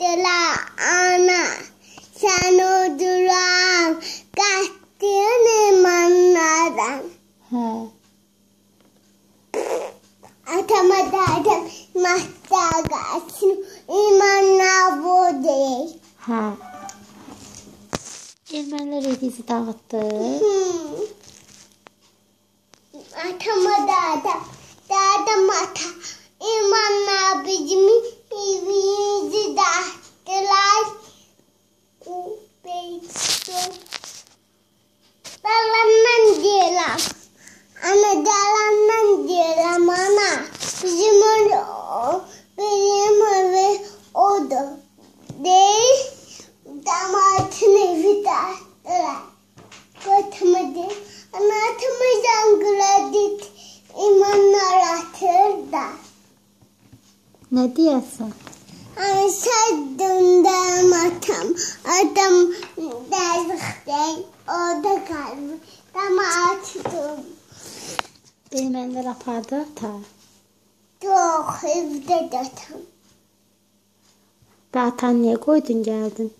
Derttiler ana. Sen oduran kaçtığın imanlardan. He. Atama derdim mahtar gelsin. İmanlar bu değil. Ha. Ermeniler hediyesi dağıttı. Hmm. Atama Nə deyəsən? Ay səddəndən atam, adam dəzixdən, orada qalır, dama açdım. Ermənilər apardı ata? Yox, evdə də atam. Da atan niyə qoydun gəldin?